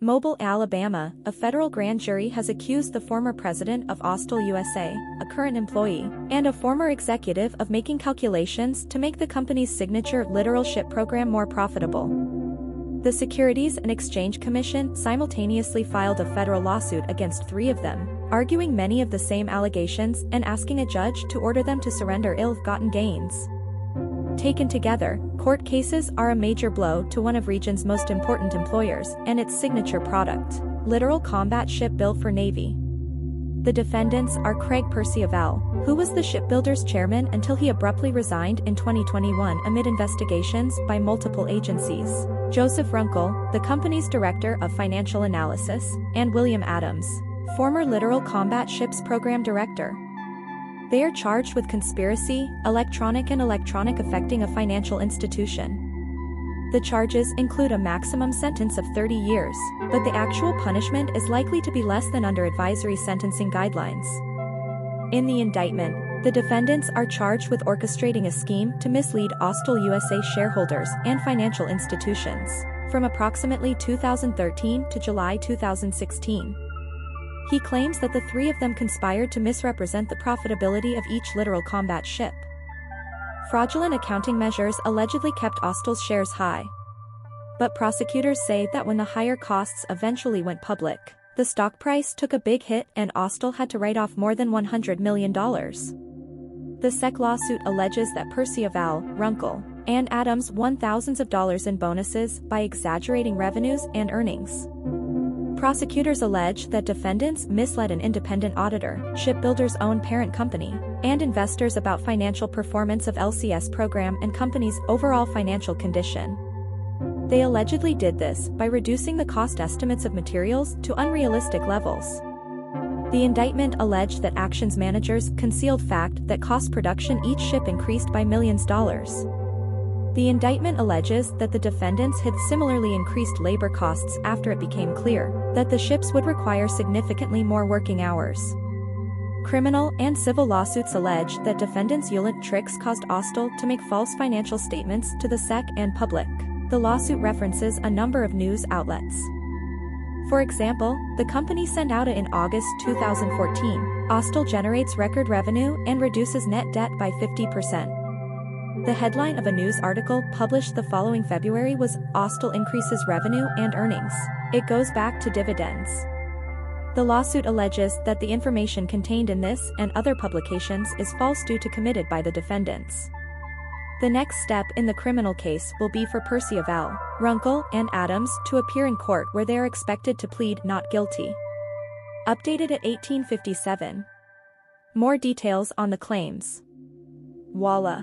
Mobile, Alabama, a federal grand jury has accused the former president of Austal USA, a current employee, and a former executive of making calculations to make the company's signature littoral ship program more profitable. The Securities and Exchange Commission simultaneously filed a federal lawsuit against three of them, arguing many of the same allegations and asking a judge to order them to surrender ill-gotten gains. Taken together, court cases are a major blow to one of region's most important employers and its signature product, Littoral Combat Ship built for Navy. The defendants are Craig Perciavalle, who was the shipbuilder's chairman until he abruptly resigned in 2021 amid investigations by multiple agencies, Joseph Runkel, the company's director of financial analysis, and William Adams, former Littoral Combat Ships program director. They are charged with conspiracy, electronic and electronic affecting a financial institution. The charges include a maximum sentence of 30 years, but the actual punishment is likely to be less than under advisory sentencing guidelines. In the indictment, the defendants are charged with orchestrating a scheme to mislead Austal USA shareholders and financial institutions from approximately 2013 to July 2016. He claims that the three of them conspired to misrepresent the profitability of each littoral combat ship. Fraudulent accounting measures allegedly kept Austal's shares high. But prosecutors say that when the higher costs eventually went public, the stock price took a big hit and Austal had to write off more than $100 million. The SEC lawsuit alleges that Perciavalle, Runkel, and Adams won thousands of dollars in bonuses by exaggerating revenues and earnings. Prosecutors allege that defendants misled an independent auditor, shipbuilder's own parent company, and investors about financial performance of LCS program and company's overall financial condition. They allegedly did this by reducing the cost estimates of materials to unrealistic levels. The indictment alleged that Actions managers concealed fact that cost production each ship increased by millions of dollars. The indictment alleges that the defendants had similarly increased labor costs after it became clear that the ships would require significantly more working hours. Criminal and civil lawsuits allege that defendants' Ulant tricks caused Austal to make false financial statements to the SEC and public. The lawsuit references a number of news outlets. For example, the company sent out in August 2014, Austal generates record revenue and reduces net debt by 50%. The headline of a news article published the following February was Austal increases revenue and earnings. It goes back to dividends. The lawsuit alleges that the information contained in this and other publications is false due to committed by the defendants. The next step in the criminal case will be for Perciavalle, Runkel, and Adams to appear in court where they are expected to plead not guilty. Updated at 1857. More details on the claims. Voila.